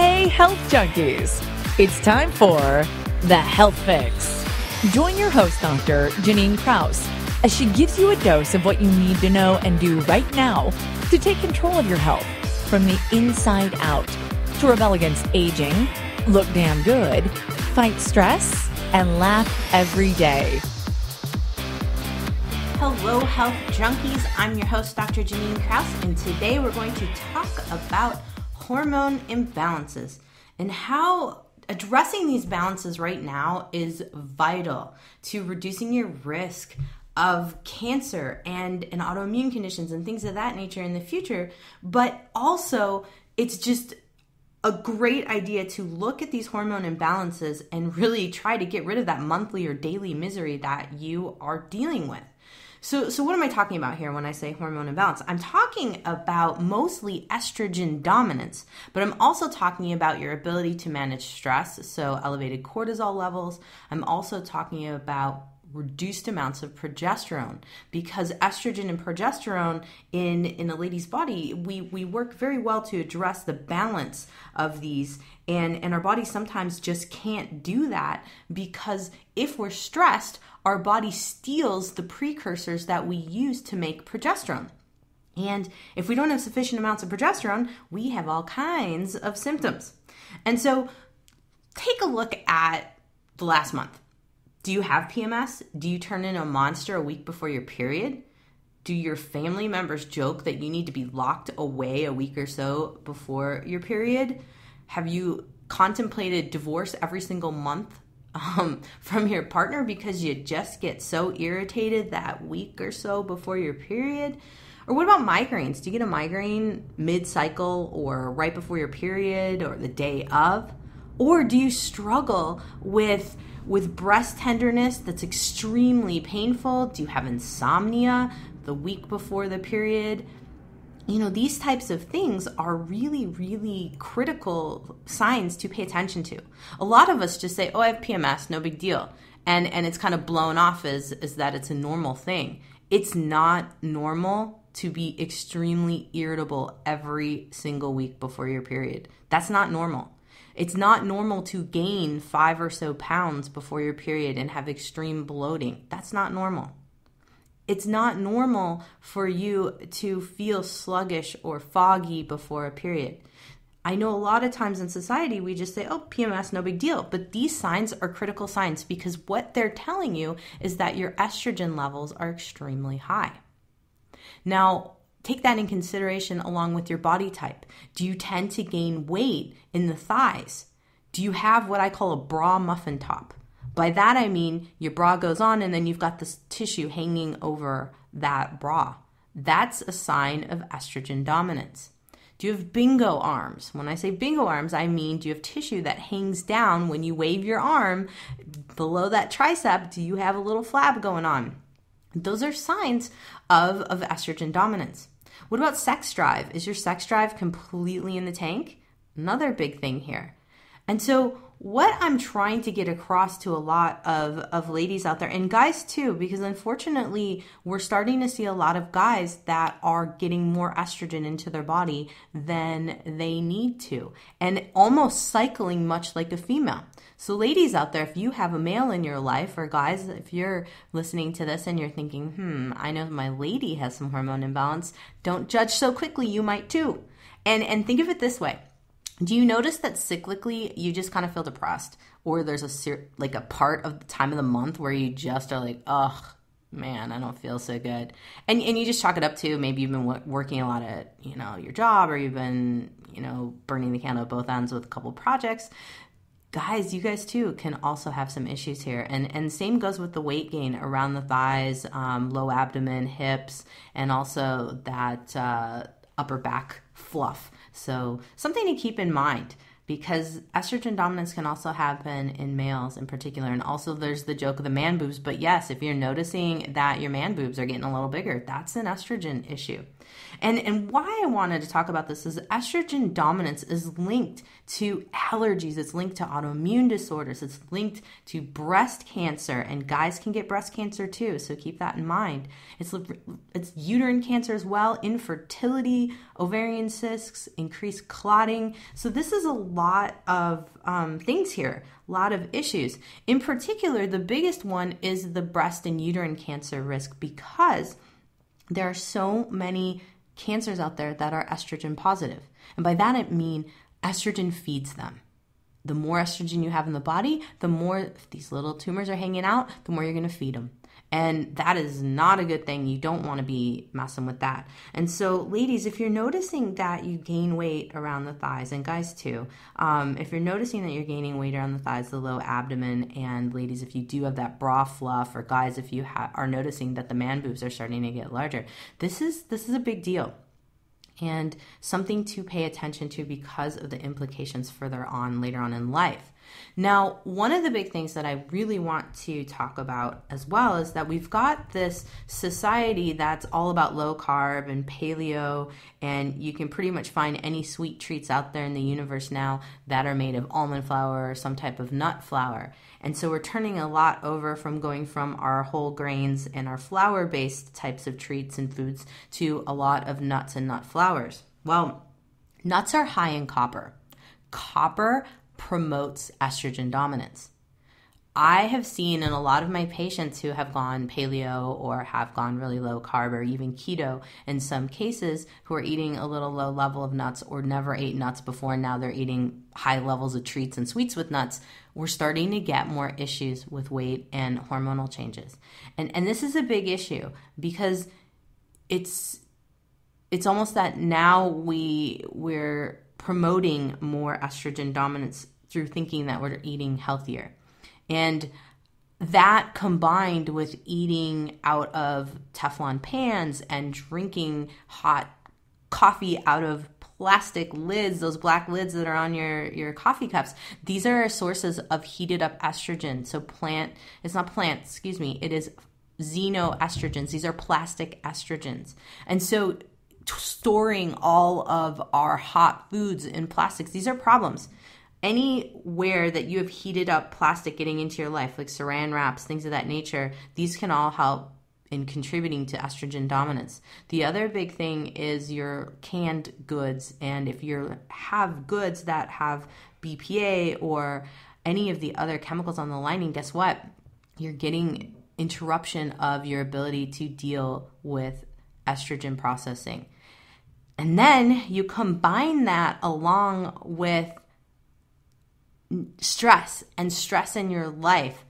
Hey, health junkies! It's time for the Health Fix. Join your host, Dr. Janine Krause, as she gives you a dose of what you need to know and do right now to take control of your health from the inside out, to rebel against aging, look damn good, fight stress, and laugh every day. Hello, health junkies. I'm your host, Dr. Janine Krause, and today we're going to talk about hormone imbalances and how addressing these balances right now is vital to reducing your risk of cancer and, and autoimmune conditions and things of that nature in the future. But also, it's just a great idea to look at these hormone imbalances and really try to get rid of that monthly or daily misery that you are dealing with. So, so what am I talking about here when I say hormone imbalance? I'm talking about mostly estrogen dominance, but I'm also talking about your ability to manage stress, so elevated cortisol levels. I'm also talking about reduced amounts of progesterone. Because estrogen and progesterone in in a lady's body we we work very well to address the balance of these. And and our body sometimes just can't do that because if we're stressed our body steals the precursors that we use to make progesterone. And if we don't have sufficient amounts of progesterone we have all kinds of symptoms. And so take a look at the last month do you have PMS? Do you turn into a monster a week before your period? Do your family members joke that you need to be locked away a week or so before your period? Have you contemplated divorce every single month um, from your partner because you just get so irritated that week or so before your period? Or what about migraines? Do you get a migraine mid cycle or right before your period or the day of? Or do you struggle with with breast tenderness that's extremely painful? Do you have insomnia the week before the period? You know, these types of things are really, really critical signs to pay attention to. A lot of us just say, oh, I have PMS, no big deal. And, and it's kind of blown off as, as that it's a normal thing. It's not normal to be extremely irritable every single week before your period. That's not normal. It's not normal to gain five or so pounds before your period and have extreme bloating. That's not normal. It's not normal for you to feel sluggish or foggy before a period. I know a lot of times in society we just say, oh, PMS, no big deal. But these signs are critical signs because what they're telling you is that your estrogen levels are extremely high. Now, Take that in consideration along with your body type. Do you tend to gain weight in the thighs? Do you have what I call a bra muffin top? By that I mean your bra goes on and then you've got this tissue hanging over that bra. That's a sign of estrogen dominance. Do you have bingo arms? When I say bingo arms, I mean do you have tissue that hangs down when you wave your arm below that tricep? Do you have a little flab going on? Those are signs of, of estrogen dominance. What about sex drive? Is your sex drive completely in the tank? Another big thing here. And so, what I'm trying to get across to a lot of, of ladies out there, and guys too, because unfortunately, we're starting to see a lot of guys that are getting more estrogen into their body than they need to, and almost cycling much like a female. So, ladies out there, if you have a male in your life, or guys, if you're listening to this and you're thinking, hmm, I know my lady has some hormone imbalance, don't judge so quickly, you might too. And, and think of it this way. Do you notice that cyclically you just kind of feel depressed? Or there's a like a part of the time of the month where you just are like ugh man i don't feel so good. And and you just chalk it up to maybe you've been working a lot at you know your job or you've been you know burning the candle at both ends with a couple projects guys you guys too can also have some issues here and and same goes with the weight gain around the thighs um, low abdomen hips and also that uh, upper back fluff so something to keep in mind because estrogen dominance can also happen in males in particular. And also, there's the joke of the man boobs. But yes, if you're noticing that your man boobs are getting a little bigger, that's an estrogen issue. And, and why I wanted to talk about this is estrogen dominance is linked to allergies, it's linked to autoimmune disorders, it's linked to breast cancer, and guys can get breast cancer too, so keep that in mind. It's, it's uterine cancer as well, infertility, ovarian cysts, increased clotting. So, this is a lot of um, things here, a lot of issues. In particular, the biggest one is the breast and uterine cancer risk because there are so many cancers out there that are estrogen positive. And by that, I mean estrogen feeds them. The more estrogen you have in the body, the more these little tumors are hanging out, the more you're going to feed them. And that is not a good thing. You don't want to be messing with that. And so, ladies, if you're noticing that you gain weight around the thighs, and guys too, um, if you're noticing that you're gaining weight around the thighs, the low abdomen, and ladies, if you do have that bra fluff, or guys, if you ha- are noticing that the man boobs are starting to get larger, this is this is a big deal and something to pay attention to because of the implications further on later on in life. Now, one of the big things that I really want to talk about as well is that we've got this society that's all about low carb and paleo, and you can pretty much find any sweet treats out there in the universe now that are made of almond flour or some type of nut flour. And so we're turning a lot over from going from our whole grains and our flour based types of treats and foods to a lot of nuts and nut flours. Well, nuts are high in copper. Copper promotes estrogen dominance. I have seen in a lot of my patients who have gone paleo or have gone really low carb or even keto in some cases who are eating a little low level of nuts or never ate nuts before. And now they're eating high levels of treats and sweets with nuts. We're starting to get more issues with weight and hormonal changes. And, and this is a big issue because it's it's almost that now we we're promoting more estrogen dominance through thinking that we're eating healthier and that combined with eating out of Teflon pans and drinking hot coffee out of plastic lids, those black lids that are on your, your coffee cups, these are sources of heated up estrogen. So, plant, it's not plant, excuse me, it is xenoestrogens. These are plastic estrogens. And so, storing all of our hot foods in plastics, these are problems anywhere that you have heated up plastic getting into your life, like saran wraps, things of that nature, these can all help in contributing to estrogen dominance. The other big thing is your canned goods, and if you have goods that have BPA or any of the other chemicals on the lining, guess what? You're getting interruption of your ability to deal with estrogen processing. And then you combine that along with stress and stress in your life.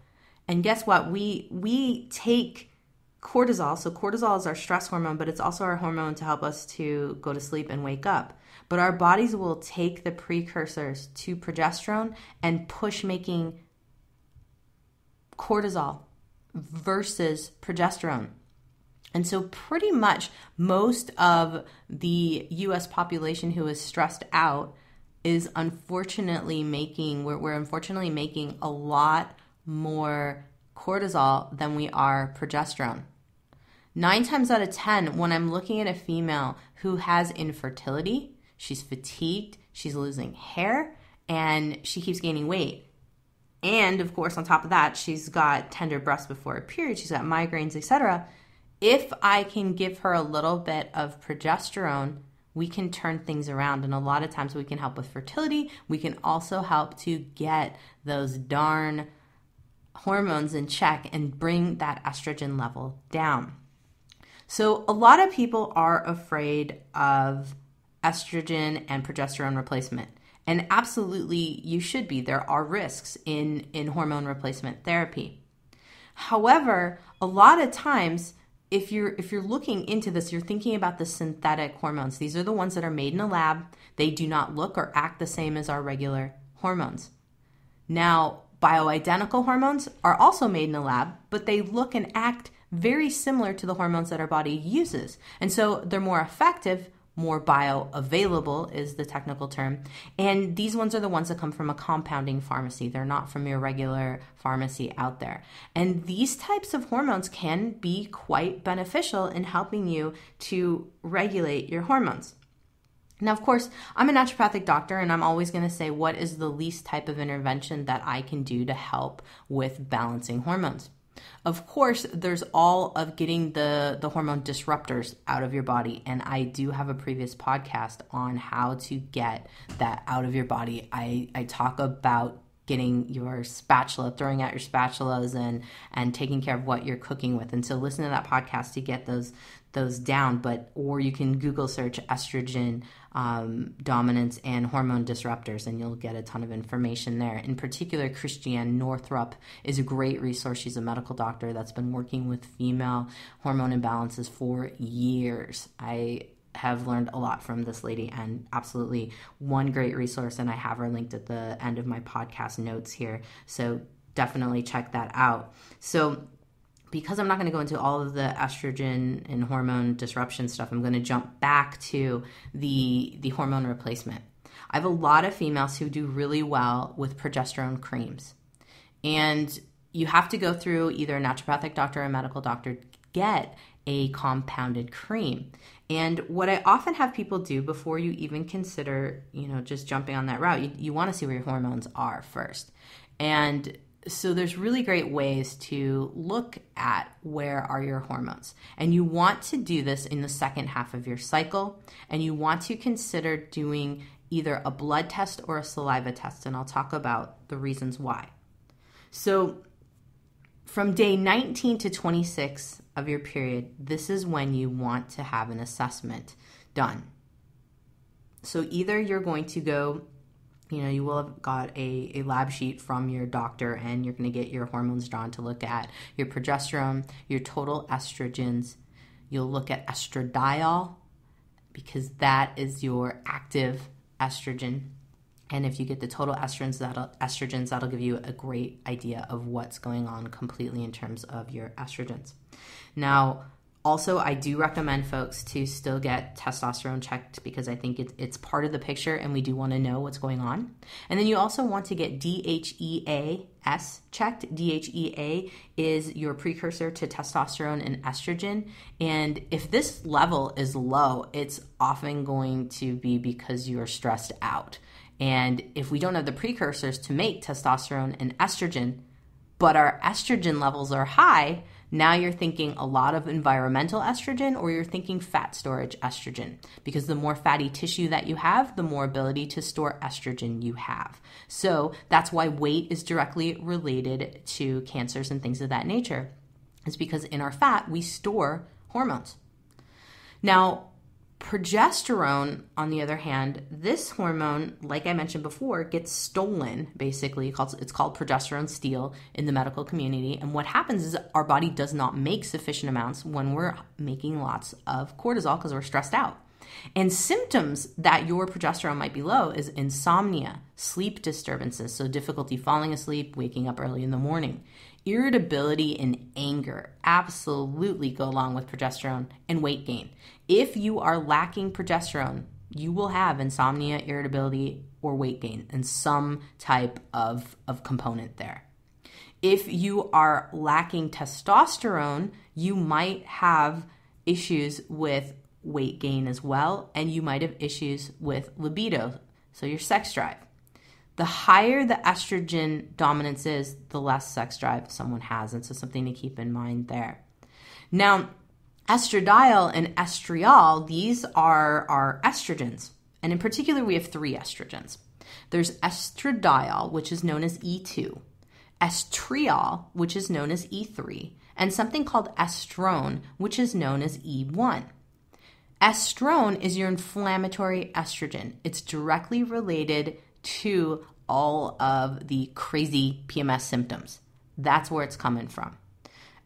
And guess what? We we take cortisol. So cortisol is our stress hormone, but it's also our hormone to help us to go to sleep and wake up. But our bodies will take the precursors to progesterone and push making cortisol versus progesterone. And so, pretty much most of the US population who is stressed out is unfortunately making we're, we're unfortunately making a lot more cortisol than we are progesterone. Nine times out of 10, when I'm looking at a female who has infertility, she's fatigued, she's losing hair, and she keeps gaining weight. And of course, on top of that, she's got tender breasts before a period, she's got migraines, etc. If I can give her a little bit of progesterone we can turn things around. And a lot of times we can help with fertility. We can also help to get those darn hormones in check and bring that estrogen level down. So, a lot of people are afraid of estrogen and progesterone replacement. And absolutely, you should be. There are risks in, in hormone replacement therapy. However, a lot of times if you're if you're looking into this you're thinking about the synthetic hormones. These are the ones that are made in a lab. They do not look or act the same as our regular hormones. Now bioidentical hormones are also made in a lab but they look and act very similar to the hormones that our body uses. And so they're more effective more bioavailable is the technical term. And these ones are the ones that come from a compounding pharmacy. They're not from your regular pharmacy out there. And these types of hormones can be quite beneficial in helping you to regulate your hormones. Now, of course, I'm a naturopathic doctor, and I'm always going to say what is the least type of intervention that I can do to help with balancing hormones. Of course, there's all of getting the, the hormone disruptors out of your body. And I do have a previous podcast on how to get that out of your body. I, I talk about getting your spatula, throwing out your spatulas and and taking care of what you're cooking with. And so listen to that podcast to get those those down. But or you can Google search estrogen um, dominance and hormone disruptors, and you'll get a ton of information there. In particular, Christiane Northrup is a great resource. She's a medical doctor that's been working with female hormone imbalances for years. I have learned a lot from this lady and absolutely one great resource and i have her linked at the end of my podcast notes here so definitely check that out so because i'm not going to go into all of the estrogen and hormone disruption stuff i'm going to jump back to the the hormone replacement i have a lot of females who do really well with progesterone creams and you have to go through either a naturopathic doctor or a medical doctor to get a compounded cream. And what I often have people do before you even consider, you know, just jumping on that route, you, you want to see where your hormones are first. And so there's really great ways to look at where are your hormones. And you want to do this in the second half of your cycle. And you want to consider doing either a blood test or a saliva test. And I'll talk about the reasons why. So from day 19 to 26 of your period, this is when you want to have an assessment done. So either you're going to go, you know, you will have got a, a lab sheet from your doctor and you're going to get your hormones drawn to look at your progesterone, your total estrogens. You'll look at estradiol because that is your active estrogen and if you get the total estrogens that'll, estrogens, that'll give you a great idea of what's going on completely in terms of your estrogens. Now, also, I do recommend folks to still get testosterone checked because I think it, it's part of the picture and we do want to know what's going on. And then you also want to get DHEAS checked. DHEA is your precursor to testosterone and estrogen. And if this level is low, it's often going to be because you are stressed out. And if we don't have the precursors to make testosterone and estrogen, but our estrogen levels are high, now you're thinking a lot of environmental estrogen or you're thinking fat storage estrogen because the more fatty tissue that you have, the more ability to store estrogen you have. So that's why weight is directly related to cancers and things of that nature. It's because in our fat, we store hormones. Now, Progesterone, on the other hand, this hormone, like I mentioned before, gets stolen basically. It's called progesterone steal in the medical community. And what happens is our body does not make sufficient amounts when we're making lots of cortisol because we're stressed out. And symptoms that your progesterone might be low is insomnia, sleep disturbances, so difficulty falling asleep, waking up early in the morning. Irritability and anger absolutely go along with progesterone and weight gain. If you are lacking progesterone, you will have insomnia, irritability, or weight gain and some type of, of component there. If you are lacking testosterone, you might have issues with weight gain as well, and you might have issues with libido, so your sex drive. The higher the estrogen dominance is, the less sex drive someone has, and so something to keep in mind there. Now, estradiol and estriol, these are our estrogens, and in particular, we have three estrogens. There's estradiol, which is known as E2, estriol, which is known as E3, and something called estrone, which is known as E1. Estrone is your inflammatory estrogen. It's directly related to all of the crazy PMS symptoms. That's where it's coming from.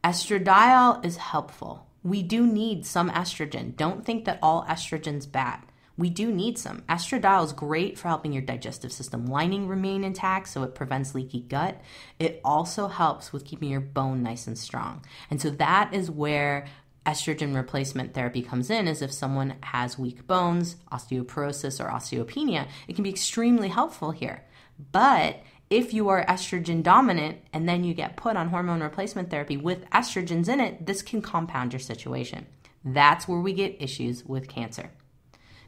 Estradiol is helpful. We do need some estrogen. Don't think that all estrogen's bad. We do need some. Estradiol is great for helping your digestive system lining remain intact so it prevents leaky gut. It also helps with keeping your bone nice and strong. And so that is where estrogen replacement therapy comes in is if someone has weak bones, osteoporosis, or osteopenia, it can be extremely helpful here. But if you are estrogen dominant and then you get put on hormone replacement therapy with estrogens in it, this can compound your situation. That's where we get issues with cancer.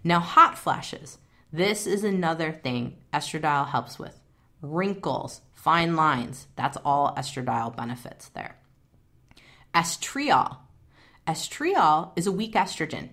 Now, hot flashes. This is another thing estradiol helps with. Wrinkles, fine lines, that's all estradiol benefits there. estriol. Estriol is a weak estrogen.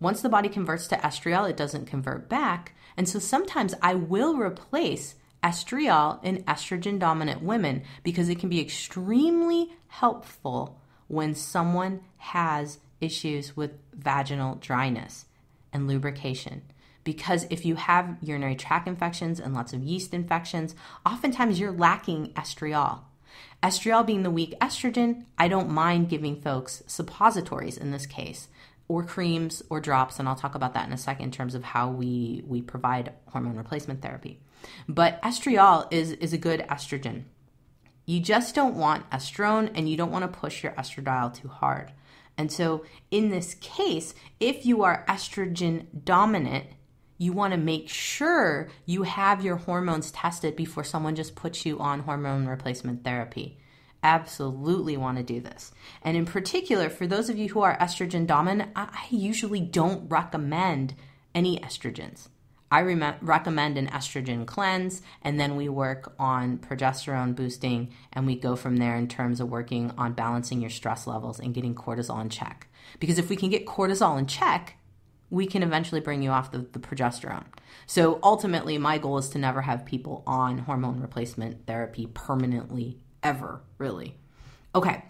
Once the body converts to estriol, it doesn't convert back. And so sometimes I will replace estriol in estrogen dominant women because it can be extremely helpful when someone has issues with vaginal dryness and lubrication. Because if you have urinary tract infections and lots of yeast infections, oftentimes you're lacking estriol. Estriol being the weak estrogen, I don't mind giving folks suppositories in this case, or creams or drops, and I'll talk about that in a second in terms of how we, we provide hormone replacement therapy. But estriol is, is a good estrogen. You just don't want estrone and you don't want to push your estradiol too hard. And so, in this case, if you are estrogen dominant, you want to make sure you have your hormones tested before someone just puts you on hormone replacement therapy. Absolutely want to do this. And in particular, for those of you who are estrogen dominant, I usually don't recommend any estrogens. I re- recommend an estrogen cleanse, and then we work on progesterone boosting, and we go from there in terms of working on balancing your stress levels and getting cortisol in check. Because if we can get cortisol in check, we can eventually bring you off the, the, progesterone. So ultimately, my goal is to never have people on hormone replacement therapy permanently, ever, really. Okay,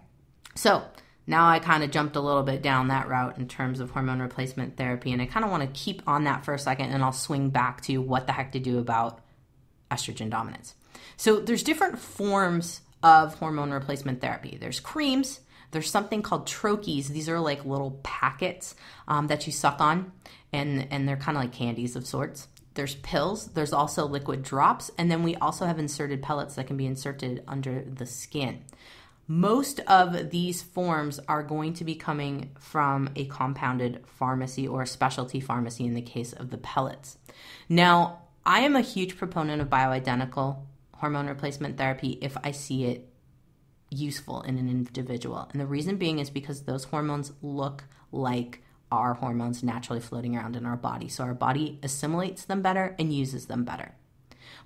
so now I kind of jumped a little bit down that route in terms of hormone replacement therapy, and I kind of want to keep on that for a second, and I'll swing back to what the heck to do about estrogen dominance. So there's different forms of hormone replacement therapy. There's creams, there's something called troches. These are like little packets um, that you suck on, and, and they're kind of like candies of sorts. There's pills, there's also liquid drops, and then we also have inserted pellets that can be inserted under the skin. Most of these forms are going to be coming from a compounded pharmacy or a specialty pharmacy in the case of the pellets. Now, I am a huge proponent of bioidentical hormone replacement therapy if I see it useful in an individual. And the reason being is because those hormones look like our hormones naturally floating around in our body. So our body assimilates them better and uses them better.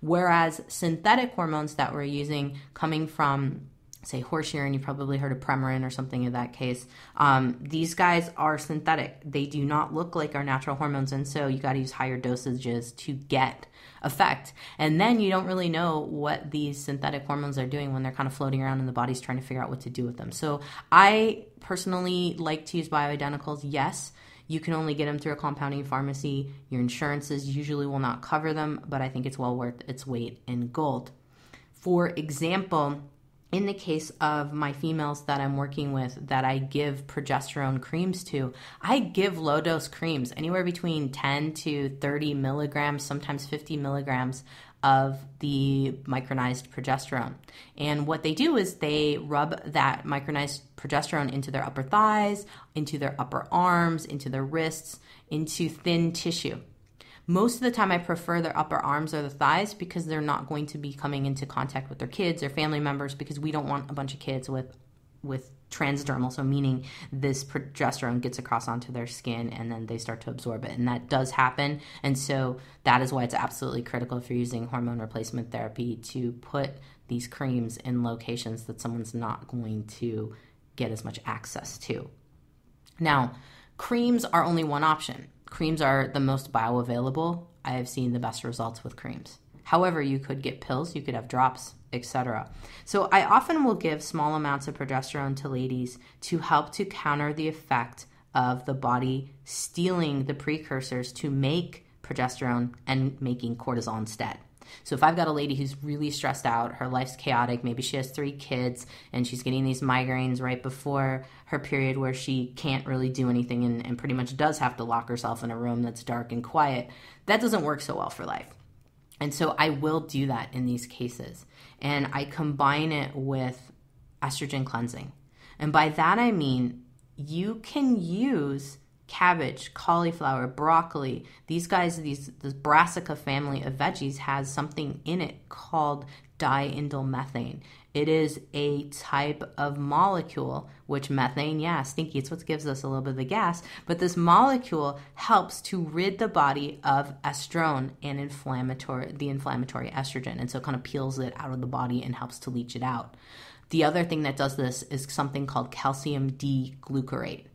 Whereas synthetic hormones that we're using coming from say horse urine, you've probably heard of Premarin or something in that case. Um, these guys are synthetic. They do not look like our natural hormones, and so you got to use higher dosages to get effect. And then you don't really know what these synthetic hormones are doing when they're kind of floating around in the body's trying to figure out what to do with them. So I personally like to use bioidenticals. Yes. You can only get them through a compounding pharmacy. Your insurances usually will not cover them, but I think it's well worth its weight in gold. For example, in the case of my females that I'm working with that I give progesterone creams to, I give low dose creams, anywhere between 10 to 30 milligrams, sometimes 50 milligrams of the micronized progesterone. And what they do is they rub that micronized progesterone into their upper thighs, into their upper arms, into their wrists, into thin tissue. Most of the time, I prefer their upper arms or the thighs because they're not going to be coming into contact with their kids or family members because we don't want a bunch of kids with with transdermal, so meaning this progesterone gets across onto their skin and then they start to absorb it. And that does happen. And so that is why it's absolutely critical if you're using hormone replacement therapy to put these creams in locations that someone's not going to get as much access to. Now, creams are only one option creams are the most bioavailable. I have seen the best results with creams. However, you could get pills, you could have drops, etc. So I often will give small amounts of progesterone to ladies to help to counter the effect of the body stealing the precursors to make progesterone and making cortisol instead. So if I've got a lady who's really stressed out, her life's chaotic, maybe she has three kids and she's getting these migraines right before her period where she can't really do anything and, and pretty much does have to lock herself in a room that's dark and quiet, that doesn't work so well for life. And so I will do that in these cases. And I combine it with estrogen cleansing. And by that I mean you can use cabbage, cauliflower, broccoli. These guys, these this brassica family of veggies has something in it called diindolylmethane. It is a type of molecule, which methane, yeah, stinky, it's what gives us a little bit of the gas, but this molecule helps to rid the body of estrone and inflammatory the inflammatory estrogen. And so it kind of peels it out of the body and helps to leach it out. The other thing that does this is something called calcium D-glucarate.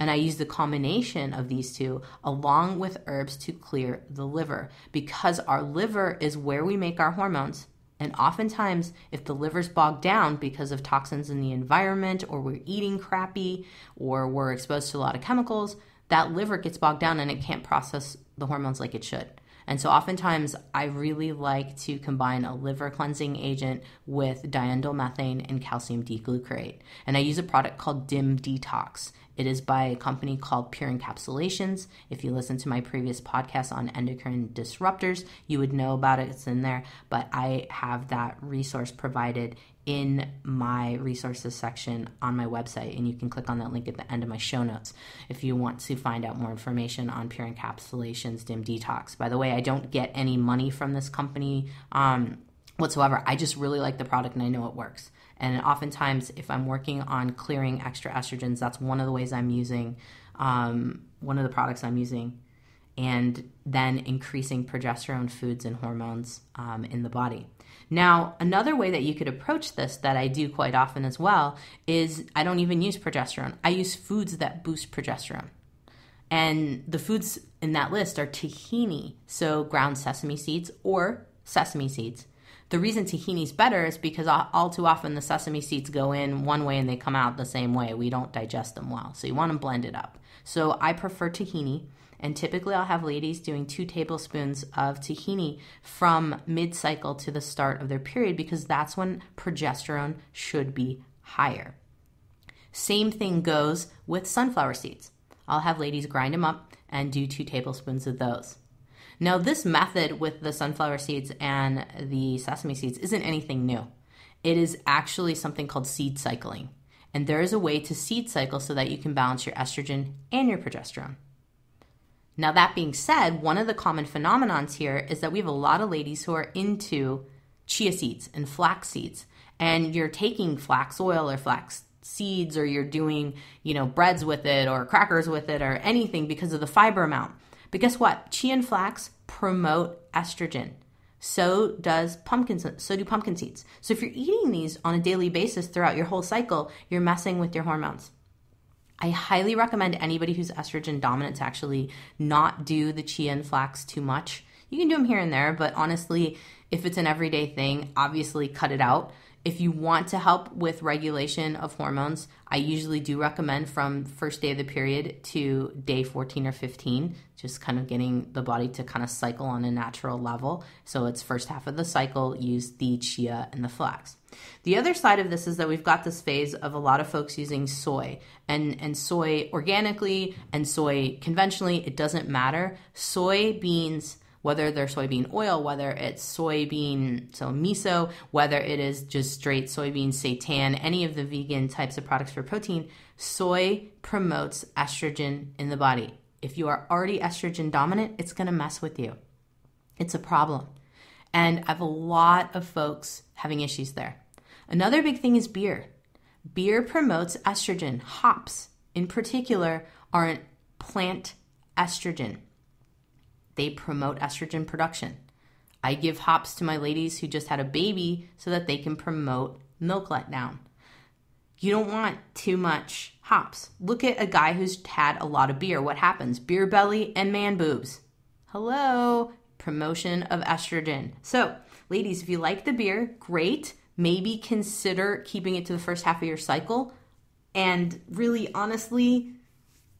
And I use the combination of these two along with herbs to clear the liver because our liver is where we make our hormones. And oftentimes, if the liver's bogged down because of toxins in the environment, or we're eating crappy, or we're exposed to a lot of chemicals, that liver gets bogged down and it can't process the hormones like it should. And so, oftentimes, I really like to combine a liver cleansing agent with diindolylmethane and calcium D-glucarate. And I use a product called DIM Detox. It is by a company called Pure Encapsulations. If you listen to my previous podcast on endocrine disruptors, you would know about it. It's in there, but I have that resource provided in my resources section on my website, and you can click on that link at the end of my show notes if you want to find out more information on Pure Encapsulations Dim Detox. By the way, I don't get any money from this company um, whatsoever. I just really like the product and I know it works. And oftentimes, if I'm working on clearing extra estrogens, that's one of the ways I'm using, um, one of the products I'm using, and then increasing progesterone foods and hormones um, in the body. Now, another way that you could approach this that I do quite often as well is I don't even use progesterone. I use foods that boost progesterone. And the foods in that list are tahini, so ground sesame seeds or sesame seeds. The reason tahini is better is because all too often the sesame seeds go in one way and they come out the same way. We don't digest them well. So you want to blend it up. So I prefer tahini. And typically, I'll have ladies doing two tablespoons of tahini from mid cycle to the start of their period because that's when progesterone should be higher. Same thing goes with sunflower seeds. I'll have ladies grind them up and do two tablespoons of those. Now, this method with the sunflower seeds and the sesame seeds isn't anything new. It is actually something called seed cycling. And there is a way to seed cycle so that you can balance your estrogen and your progesterone. Now, that being said, one of the common phenomenons here is that we have a lot of ladies who are into chia seeds and flax seeds, and you're taking flax oil or flax seeds, or you're doing, you know, breads with it or crackers with it or anything because of the fiber amount. But guess what? Chia and flax promote estrogen. So does pumpkin so do pumpkin seeds. So if you're eating these on a daily basis throughout your whole cycle, you're messing with your hormones. I highly recommend anybody who's estrogen dominant to actually not do the chia and flax too much. You can do them here and there, but honestly, if it's an everyday thing, obviously cut it out. If you want to help with regulation of hormones, I usually do recommend from first day of the period to day 14 or 15, just kind of getting the body to kind of cycle on a natural level. So it's first half of the cycle, use the chia and the flax. The other side of this is that we've got this phase of a lot of folks using soy and, and soy organically and soy conventionally. It doesn't matter. Soybeans whether they're soybean oil, whether it's soybean, so miso, whether it is just straight soybean seitan, any of the vegan types of products for protein, soy promotes estrogen in the body. If you are already estrogen dominant, it's going to mess with you. It's a problem. And I have a lot of folks having issues there. Another big thing is beer. Beer promotes estrogen. Hops, in particular, are a plant estrogen. They promote estrogen production. I give hops to my ladies who just had a baby so that they can promote milk letdown. You don't want too much hops. Look at a guy who's had a lot of beer. What happens? Beer belly and man boobs. Hello, promotion of estrogen. So, ladies, if you like the beer, great. Maybe consider keeping it to the first half of your cycle and really honestly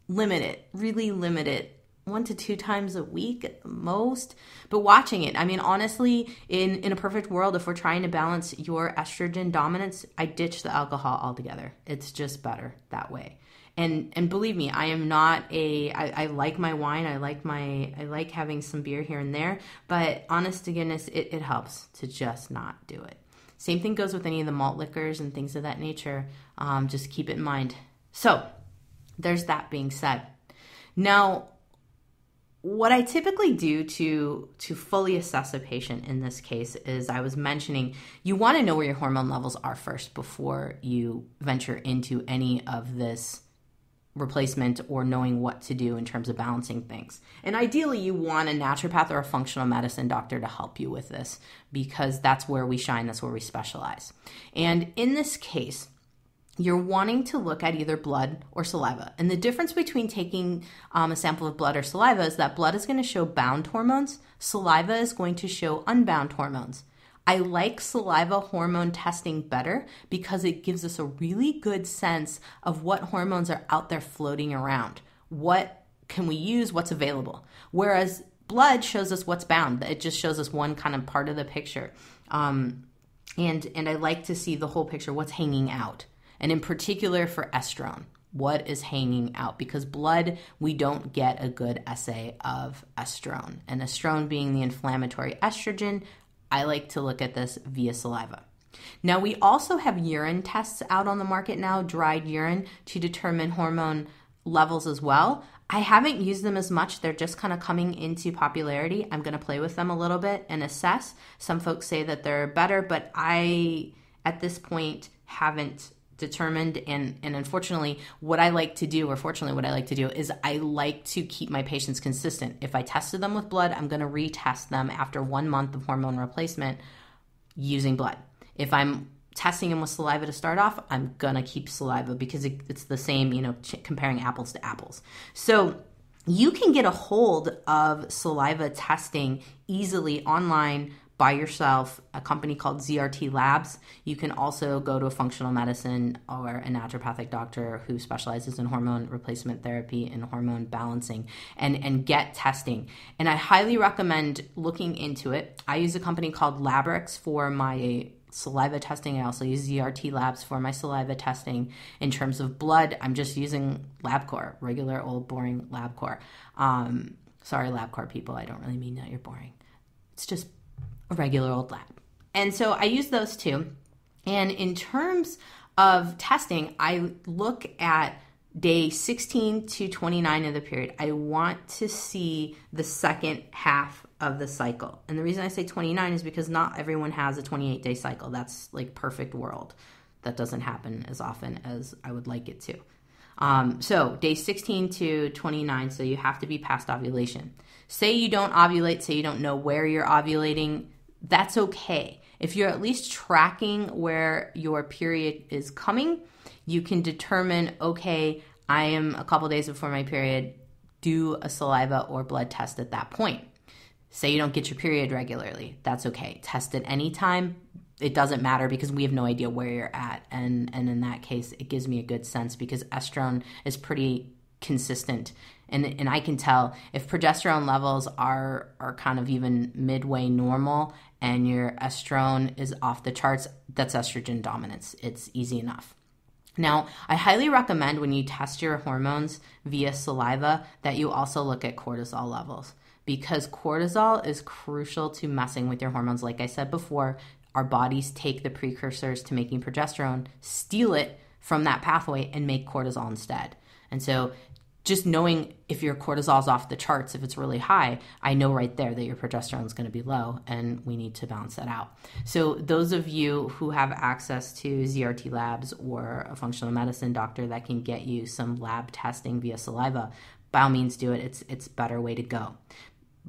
limit it. Really limit it one to two times a week most but watching it. I mean honestly in in a perfect world if we're trying to balance your estrogen dominance i ditch the alcohol altogether. It's just better that way. And and believe me i am not a I, I like my wine. I like my i like having some beer here and there but honest to goodness it, it helps to just not do it. Same thing goes with any of the malt liquors and things of that nature. Um, just keep it in mind. So there's that being said. Now what I typically do to to fully assess a patient in this case is I was mentioning you want to know where your hormone levels are first before you venture into any of this replacement or knowing what to do in terms of balancing things. And ideally, you want a naturopath or a functional medicine doctor to help you with this because that's where we shine, that's where we specialize. And in this case, you're wanting to look at either blood or saliva. And the difference between taking um, a sample of blood or saliva is that blood is going to show bound hormones, saliva is going to show unbound hormones. I like saliva hormone testing better because it gives us a really good sense of what hormones are out there floating around. What can we use? What's available? Whereas blood shows us what's bound. It just shows us one kind of part of the picture. Um, and and I like to see the whole picture. What's hanging out? And in particular for estrone, what is hanging out? Because blood, we don't get a good assay of estrone. And estrone being the inflammatory estrogen, I like to look at this via saliva. Now, we also have urine tests out on the market now, dried urine, to determine hormone levels as well. I haven't used them as much. They're just kind of coming into popularity. I'm going to play with them a little bit and assess. Some folks say that they're better, but I, at this point, haven't determined and and unfortunately what i like to do or fortunately what i like to do is i like to keep my patients consistent. If i tested them with blood i'm going to retest them after one month of hormone replacement using blood. If i'm testing them with saliva to start off i'm going to keep saliva because it, it's the same you know ch- comparing apples to apples. So you can get a hold of saliva testing easily online by yourself, a company called ZRT Labs. You can also go to a functional medicine or a naturopathic doctor who specializes in hormone replacement therapy and hormone balancing and, and get testing. And I highly recommend looking into it. I use a company called Labrix for my saliva testing. I also use ZRT Labs for my saliva testing. In terms of blood, I'm just using LabCorp, regular old boring LabCorp. Um, sorry, LabCorp people, I don't really mean that you're boring. It's just a regular old lab. And so I use those two. And in terms of testing, I look at day 16 to 29 of the period. I want to see the second half of the cycle. And the reason I say 29 is because not everyone has a 28 day cycle. That's like perfect world. That doesn't happen as often as I would like it to. Um, so, day 16 to 29, so you have to be past ovulation. Say you don't ovulate, say you don't know where you're ovulating, that's okay. If you're at least tracking where your period is coming, you can determine okay, I am a couple days before my period, do a saliva or blood test at that point. Say you don't get your period regularly, that's okay. Test it anytime. It doesn't matter because we have no idea where you're at. And, and in that case, it gives me a good sense because estrone is pretty consistent and and I can tell if progesterone levels are are kind of even midway normal and your estrone is off the charts, that's estrogen dominance. It's easy enough. Now, I highly recommend when you test your hormones via saliva that you also look at cortisol levels because cortisol is crucial to messing with your hormones. Like I said before, our bodies take the precursors to making progesterone, steal it from that pathway, and make cortisol instead. And so just knowing if your cortisol is off the charts, if it's really high, I know right there that your progesterone is going to be low and we need to balance that out. So, those of you who have access to ZRT labs or a functional medicine doctor that can get you some lab testing via saliva, by all means do it. It's it's better way to go.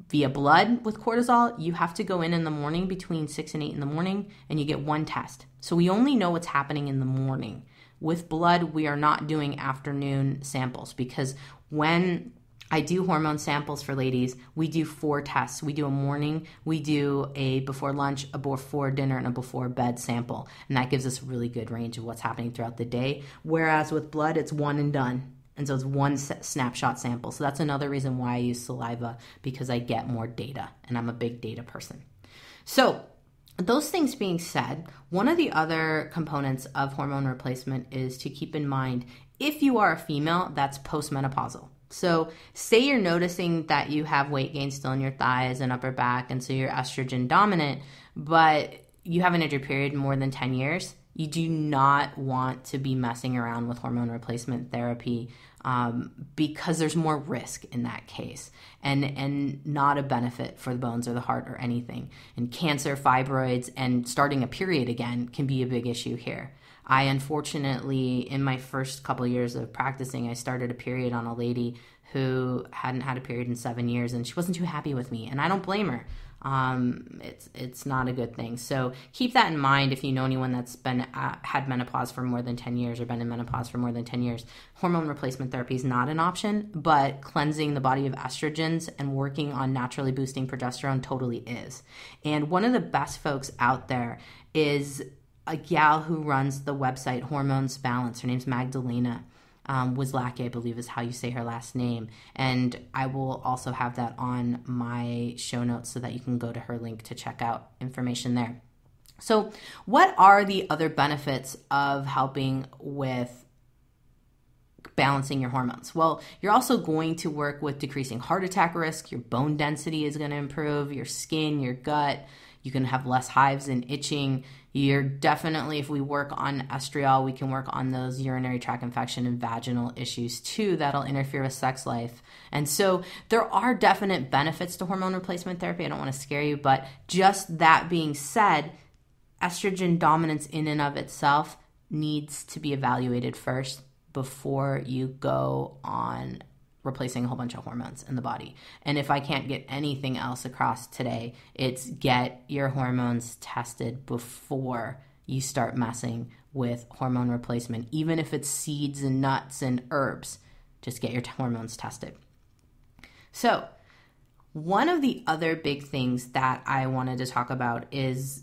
Via blood with cortisol, you have to go in in the morning between 6 and 8 in the morning and you get one test. So we only know what's happening in the morning. With blood, we are not doing afternoon samples because when I do hormone samples for ladies. We do four tests. We do a morning, we do a before lunch, a before dinner, and a before bed sample. And that gives us a really good range of what's happening throughout the day. Whereas with blood, it's one and done. And so it's one snapshot sample. So that's another reason why I use saliva because I get more data and I'm a big data person. So those things being said, one of the other components of hormone replacement is to keep in mind if you are a female that's postmenopausal. So, say you're noticing that you have weight gain still in your thighs and upper back, and so you're estrogen dominant, but you haven't had your period more than 10 years, you do not want to be messing around with hormone replacement therapy um, because there's more risk in that case. And and not a benefit for the bones or the heart or anything. And cancer fibroids and starting a period again can be a big issue here. I unfortunately in my first couple of years of practicing i started a period on a lady who hadn't had a period in seven years and she wasn't too happy with me. And i don't blame her um, it's it's not a good thing. So keep that in mind if you know anyone that's been uh, had menopause for more than ten years or been in menopause for more than ten years. Hormone replacement therapy is not an option, but cleansing the body of estrogens and working on naturally boosting progesterone totally is. And one of the best folks out there is a gal who runs the website Hormones Balance. Her name's Magdalena um, Wizlacki, I believe is how you say her last name. And I will also have that on my show notes so that you can go to her link to check out information there. So, what are the other benefits of helping with balancing your hormones? Well, you're also going to work with decreasing heart attack risk, your bone density is going to improve, your skin, your gut, you can have less hives and itching. You're definitely, if we work on estriol, we can work on those urinary tract infection and vaginal issues too that'll interfere with sex life. And so there are definite benefits to hormone replacement therapy. I don't want to scare you, but just that being said, estrogen dominance in and of itself needs to be evaluated first before you go on replacing a whole bunch of hormones in the body. And if I can't get anything else across today, it's get your hormones tested before you start messing with hormone replacement, even if it's seeds and nuts and herbs. Just get your hormones tested. So, one of the other big things that I wanted to talk about is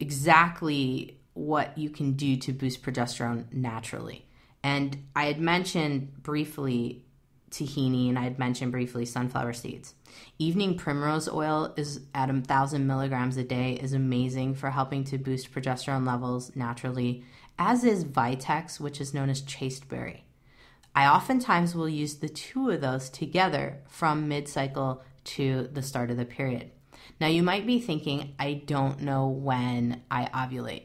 exactly what you can do to boost progesterone naturally. And I had mentioned briefly tahini, and I had mentioned briefly sunflower seeds. Evening primrose oil is at a thousand milligrams a day is amazing for helping to boost progesterone levels naturally, as is Vitex, which is known as chasteberry. I oftentimes will use the two of those together from mid cycle to the start of the period. Now, you might be thinking, I don't know when I ovulate.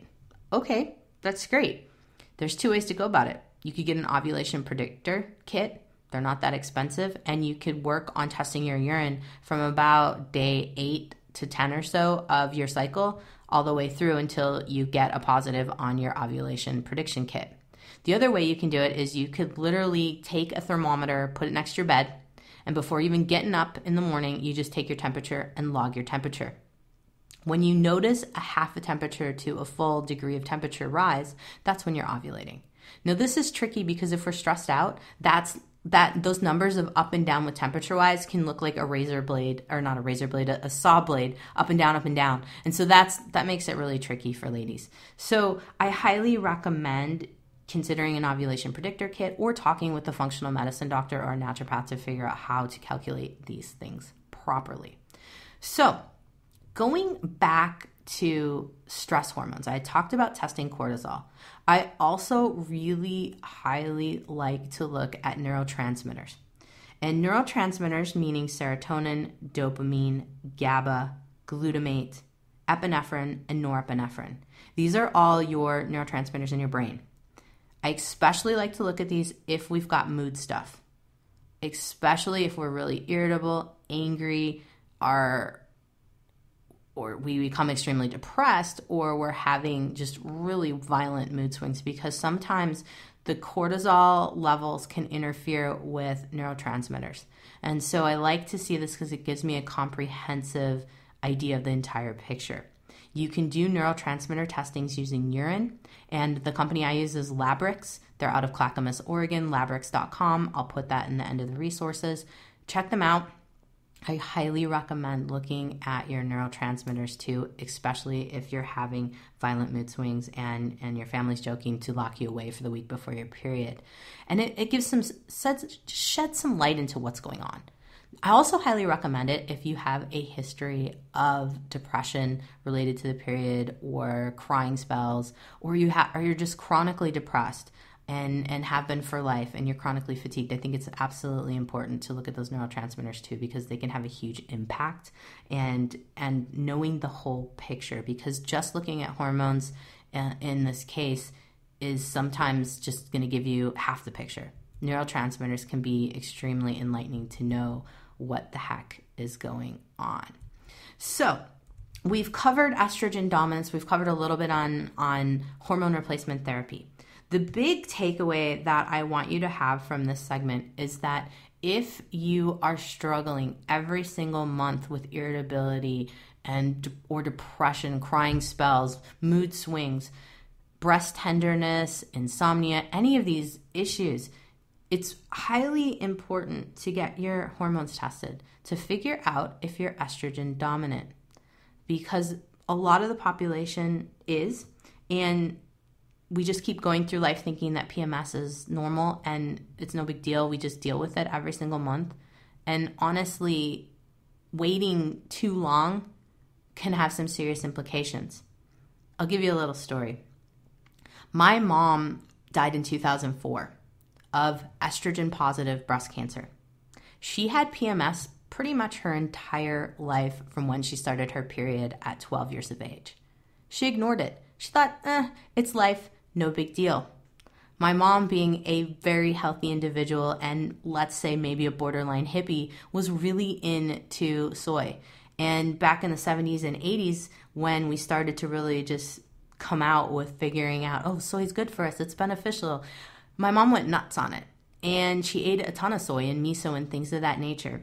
Okay, that's great. There's two ways to go about it. You could get an ovulation predictor kit they're not that expensive, and you could work on testing your urine from about day eight to 10 or so of your cycle all the way through until you get a positive on your ovulation prediction kit. The other way you can do it is you could literally take a thermometer, put it next to your bed, and before even getting up in the morning, you just take your temperature and log your temperature. When you notice a half a temperature to a full degree of temperature rise, that's when you're ovulating. Now, this is tricky because if we're stressed out, that's that those numbers of up and down with temperature wise can look like a razor blade or not a razor blade a, a, saw blade up and down up and down. And so that's that makes it really tricky for ladies. So i highly recommend considering an ovulation predictor kit or talking with a functional medicine doctor or a naturopath to figure out how to calculate these things properly. So going back to stress hormones. I talked about testing cortisol. I also really highly like to look at neurotransmitters. And neurotransmitters meaning serotonin, dopamine, GABA, glutamate, epinephrine, and norepinephrine. These are all your neurotransmitters in your brain. I especially like to look at these if we've got mood stuff, especially if we're really irritable, angry, our or we become extremely depressed or we're having just really violent mood swings because sometimes the cortisol levels can interfere with neurotransmitters. And so I like to see this because it gives me a comprehensive idea of the entire picture. You can do neurotransmitter testings using urine, and the company I use is Labrix. They're out of Clackamas, Oregon, labrix.com. I'll put that in the end of the resources. Check them out I highly recommend looking at your neurotransmitters too, especially if you're having violent mood swings and, and your family's joking to lock you away for the week before your period. And it, it gives some, shed some light into what's going on. I also highly recommend it if you have a history of depression related to the period or crying spells or you have or you're just chronically depressed and and have been for life and you're chronically fatigued i think it's absolutely important to look at those neurotransmitters too because they can have a huge impact and and knowing the whole picture because just looking at hormones uh, in this case is sometimes just going to give you half the picture neurotransmitters can be extremely enlightening to know what the heck is going on. So, we've covered estrogen dominance, we've covered a little bit on on hormone replacement therapy. The big takeaway that I want you to have from this segment is that if you are struggling every single month with irritability and or depression, crying spells, mood swings, breast tenderness, insomnia, any of these issues, it's highly important to get your hormones tested to figure out if you're estrogen dominant. Because a lot of the population is and we just keep going through life thinking that PMS is normal and it's no big deal. We just deal with it every single month. And honestly, waiting too long can have some serious implications. I'll give you a little story. My mom died in 2004 of estrogen positive breast cancer. She had PMS pretty much her entire life from when she started her period at 12 years of age. She ignored it. She thought, eh, it's life, no big deal. My mom, being a very healthy individual and let's say maybe a borderline hippie, was really into soy. And back in the 70s and 80s, when we started to really just come out with figuring out, oh, soy's good for us, it's beneficial, my mom went nuts on it. And she ate a ton of soy and miso and things of that nature.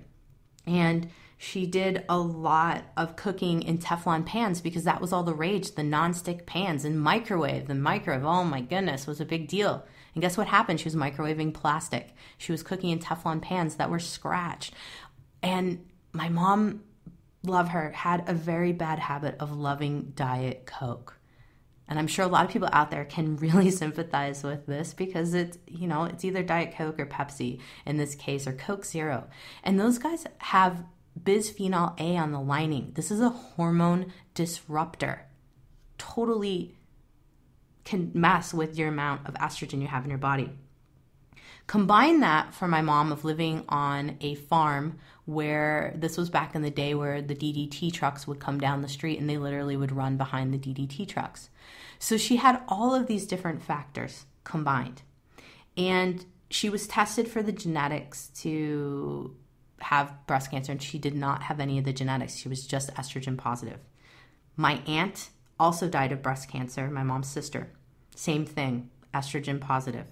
And she did a lot of cooking in Teflon pans because that was all the rage the non-stick pans and microwave. The microwave, oh my goodness, was a big deal. And guess what happened? She was microwaving plastic. She was cooking in Teflon pans that were scratched. And my mom love her, had a very bad habit of loving Diet Coke. And I'm sure a lot of people out there can really sympathize with this because it's, you know, it's either Diet Coke or Pepsi in this case, or Coke Zero. And those guys have bisphenol A on the lining. This is a hormone disruptor. Totally can mess with your amount of estrogen you have in your body. Combine that for my mom of living on a farm where this was back in the day where the DDT trucks would come down the street and they literally would run behind the DDT trucks. So she had all of these different factors combined. And she was tested for the genetics to have breast cancer and she did not have any of the genetics. She was just estrogen positive. My aunt also died of breast cancer, my mom's sister. Same thing, estrogen positive.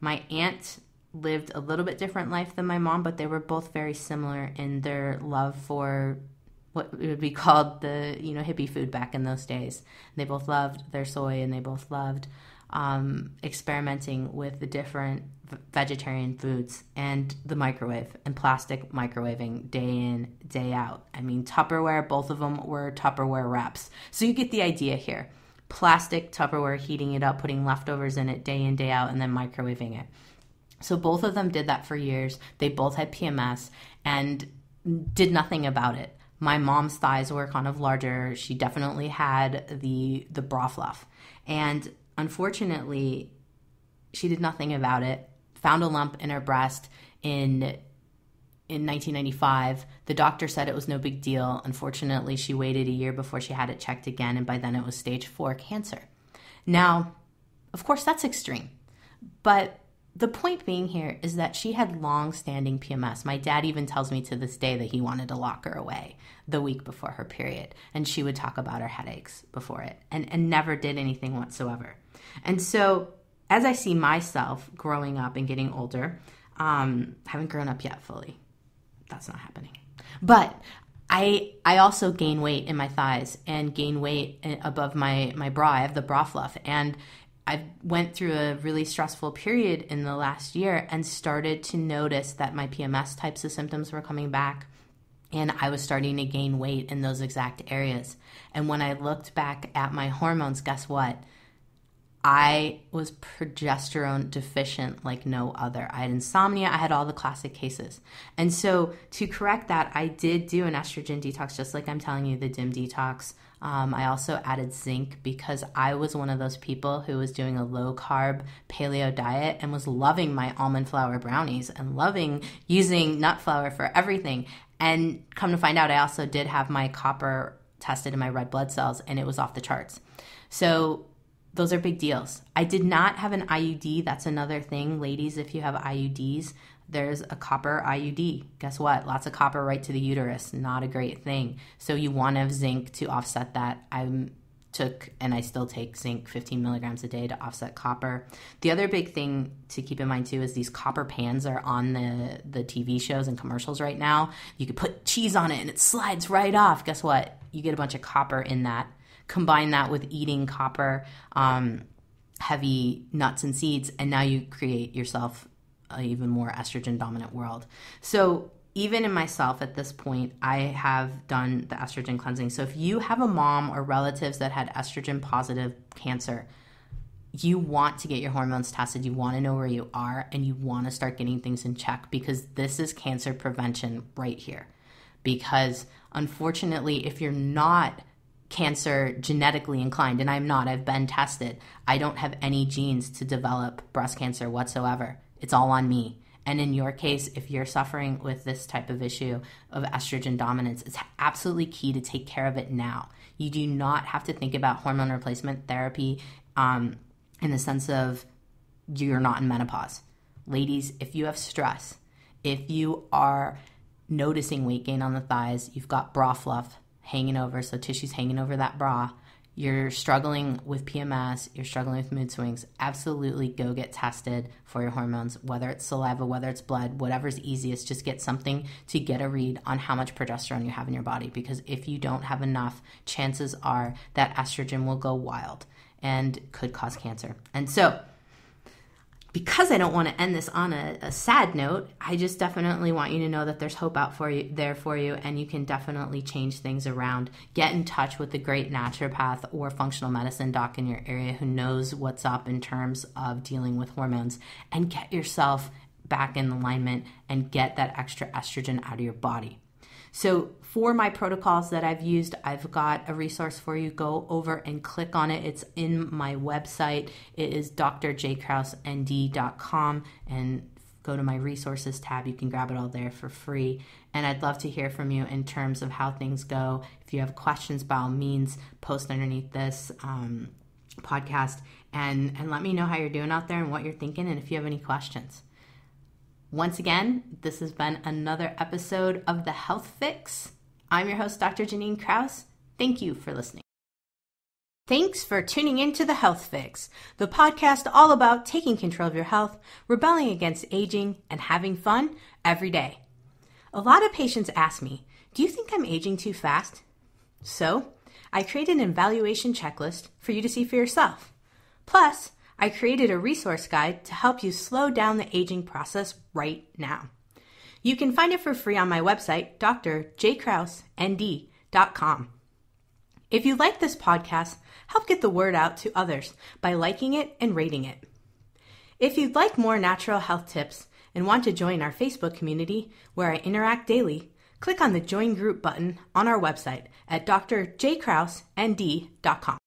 My aunt lived a little bit different life than my mom, but they were both very similar in their love for what would be called the you know hippie food back in those days. They both loved their soy and they both loved um, experimenting with the different vegetarian foods and the microwave and plastic microwaving day in day out. I mean Tupperware, both of them were Tupperware wraps, so you get the idea here. Plastic Tupperware, heating it up, putting leftovers in it day in day out, and then microwaving it. So both of them did that for years. They both had PMS and did nothing about it. My mom's thighs were kind of larger. She definitely had the the bra fluff. And unfortunately, she did nothing about it. Found a lump in her breast in in 1995. The doctor said it was no big deal. Unfortunately, she waited a year before she had it checked again, and by then it was stage four cancer. Now, of course, that's extreme, but the point being here is that she had long standing PMS. My dad even tells me to this day that he wanted to lock her away the week before her period. And she would talk about her headaches before it and, and never did anything whatsoever. And so, as I see myself growing up and getting older, um, haven't grown up yet fully. That's not happening. But I I also gain weight in my thighs and gain weight above my my bra. I have the bra fluff, and I went through a really stressful period in the last year and started to notice that my PMS types of symptoms were coming back and I was starting to gain weight in those exact areas. And when I looked back at my hormones, guess what? I was progesterone deficient like no other. I had insomnia, I had all the classic cases. And so, to correct that, I did do an estrogen detox, just like I'm telling you the DIM detox. Um, I also added zinc because I was one of those people who was doing a low carb paleo diet and was loving my almond flour brownies and loving using nut flour for everything. And come to find out, I also did have my copper tested in my red blood cells and it was off the charts. So those are big deals. I did not have an IUD. That's another thing. Ladies, if you have IUDs, there's a copper IUD. Guess what? Lots of copper right to the uterus. Not a great thing. So you want to have zinc to offset that. I took and I still take zinc 15 milligrams a day to offset copper. The other big thing to keep in mind too is these copper pans are on the the TV shows and commercials right now. You could put cheese on it and it slides right off. Guess what? You get a bunch of copper in that. Combine that with eating copper. Um, heavy nuts and seeds, and now you create yourself an even more estrogen dominant world. So even in myself at this point, I have done the estrogen cleansing. So if you have a mom or relatives that had estrogen positive cancer, you want to get your hormones tested. You want to know where you are and you want to start getting things in check because this is cancer prevention right here. Because unfortunately, if you're not cancer genetically inclined, and I'm not, I've been tested, I don't have any genes to develop breast cancer whatsoever. It's all on me. And in your case, if you're suffering with this type of issue of estrogen dominance, it's absolutely key to take care of it now. You do not have to think about hormone replacement therapy um, in the sense of you're not in menopause. Ladies, if you have stress, if you are noticing weight gain on the thighs, you've got bra fluff hanging over, so tissues hanging over that bra, you're struggling with PMS, you're struggling with mood swings, absolutely go get tested for your hormones, whether it's saliva, whether it's blood, whatever's easiest. Just get something to get a read on how much progesterone you have in your body. Because if you don't have enough, chances are that estrogen will go wild and could cause cancer. And so, because I don't want to end this on a, a, sad note, I just definitely want you to know that there's hope out for you there for you, and you can definitely change things around. Get in touch with the great naturopath or functional medicine doc in your area who knows what's up in terms of dealing with hormones, and get yourself back in alignment and get that extra estrogen out of your body. So, for my protocols that I've used, I've got a resource for you. Go over and click on it. It's in my website. It is doctorjkrausend.com and go to my resources tab. You can grab it all there for free. And I'd love to hear from you in terms of how things go. If you have questions, by all means, post underneath this um, podcast and, and let me know how you're doing out there and what you're thinking and if you have any questions. Once again, this has been another episode of The Health Fix. I'm your host, Dr. Janine Krause. Thank you for listening. Thanks for tuning in to The Health Fix, the podcast all about taking control of your health, rebelling against aging, and having fun every day. A lot of patients ask me, Do you think I'm aging too fast? So, I created an evaluation checklist for you to see for yourself. Plus, I created a resource guide to help you slow down the aging process right now. You can find it for free on my website, doctorjkrausend.com. If you like this podcast, help get the word out to others by liking it and rating it. If you'd like more natural health tips and want to join our Facebook community where I interact daily, click on the Join Group button on our website at doctorjkrausend.com.